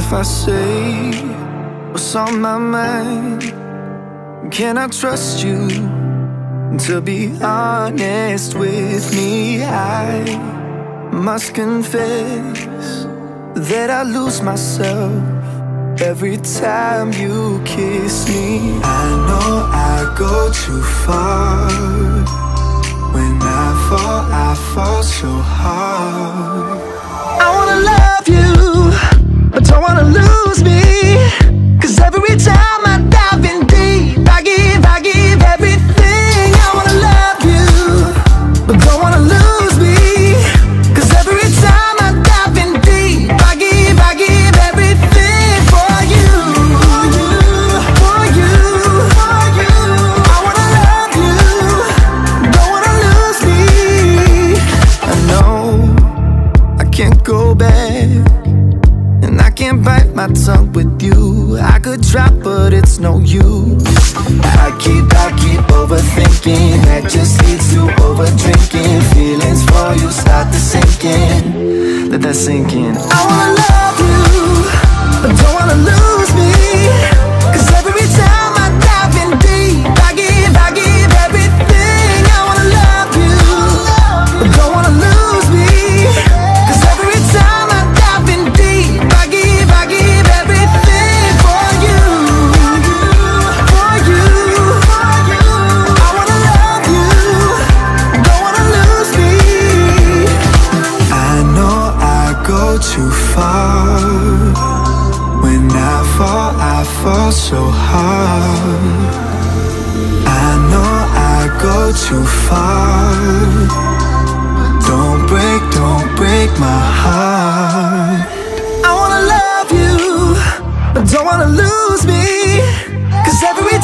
if I say what's on my mind? Can I trust you to be honest with me? I must confess that I lose myself every time you kiss me. I know I go too far. Can't bite my tongue with you. I could try, but it's no use. I keep, I keep overthinking. That just leads to overdrinking. Feelings for you start to sink in. Let that sink in. I wanna fall so hard. I know I go too far. Don't break, don't break my heart. I wanna love you but Don't wanna lose me. Cause every